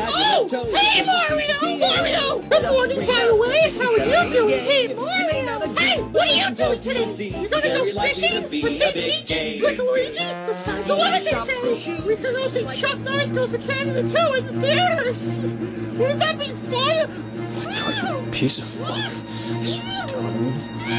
Oh, hey Mario, Mario! Good morning, by the way. How are you doing? Hey Mario! Hey, what are you doing today? You're gonna go fishing? Pretend Peach? Like Luigi? The sky's the limit, they say. We can go see Chuck Norris goes to Canada too in the theaters. Wouldn't that be fun? God, you piece of fuck. I swear to God, I'm gonna.